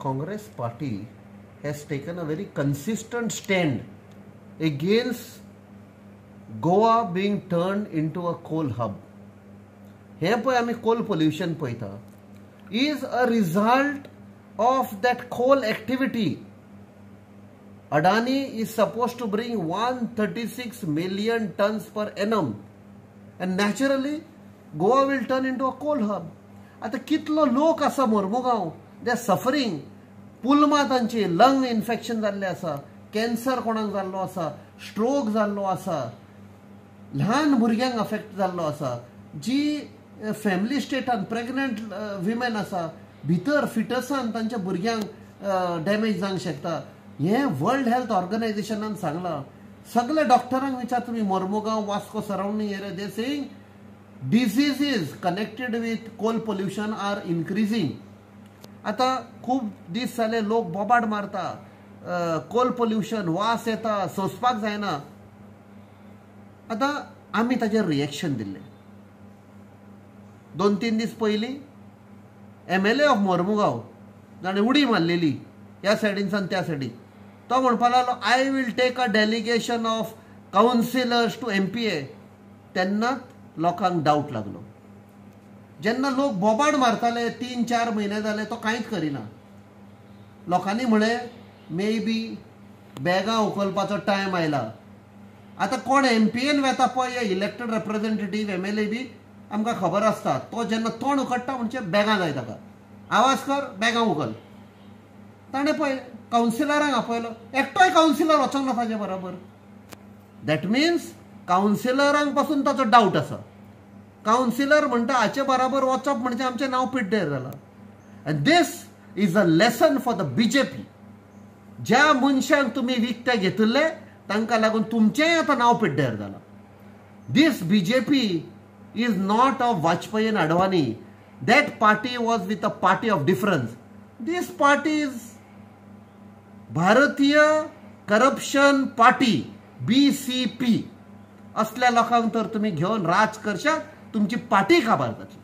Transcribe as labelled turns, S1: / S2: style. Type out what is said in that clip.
S1: Congress party has taken a very consistent stand against Goa being turned into a coal hub. हे पळय आमी coal pollution पळयता is a result of that coal activity Adani is suppose to bring one thirty six million tons per annum and naturally Goa will turn into a coal hub आता कितलो लोक आसा मोर्मुगांव दे suffering पुलमा तांची lung infection जाल्लें आसा cancer कोणाक जाल्लो आसा स्ट्रोक जाल्लो आसा ल्हान भुरग्यांक अफेक्ट जाल्लो आसा जी फॅमिली स्टेटान प्रेग्नंट विमेन आसा भितर फिटसान तांच्या भुरग्यांक डॅमेज जावंक शकता. हे वर्ल्ड हेल्थ ऑर्गनायझेशनान सांगलां. सगल्या डॉक्टरांक विचार तुम्ही Mormugao Vasco surrounding area they saying diseases connected with coal pollution are increasing आता खूब दीस जाले लोक बोबाड मारता कोल पोल्युशन वास येता सोंसपाक जायना. आता आमी ताजेर रिएक्शन दिल्लें दोन तीन दीस पयलीं M L A of Mormugao जाणें उडी मारलेली ह्या सायडीनसान त्या सायडीन तो म्हणपाक लागलो I will take a delegation of councillors to M P A तेन्नाच लोकांक डावट लागलो. जेन्ना लोक बोबाड मारताले तीन चार म्हयने जाले तो कांयच करिना. लोकांनी म्हळें मे बी बॅगां उखलपाचो टायम आयला. आतां कोण एम पी एन वेता पळय elected representative M L A बी आमकां खबर आसता तो जेन्ना तोंड उखडटा म्हणजे बॅगां जाय ताका आवाज कर बॅगां उखल ताणें पळय कावन्सिलरांक आपयलो एकटोय कावन्सिलर वचोंक ना ताजे बरोबर. दॅट मिन्स कावन्सिलरांकपासून ताचो डावट आसा. काउन्सिलर म्हणटा हाचे बराबर वचप म्हणजे आमचें नांव पिड्डेर जालां and this is a lesson for the B J P ज्या मनशांक तुमी विकते घेतिल्ले तांकां लागून तुमचेंय आतां नांव पिड्डेर जालां this B J P is not of Vajpayee and Advani. That party was with a party of difference. This party Bharatiya corruption party B C P असल्या लोकांक तर तुम्ही घेऊन राज करशात तुमची पाठी काबार जातली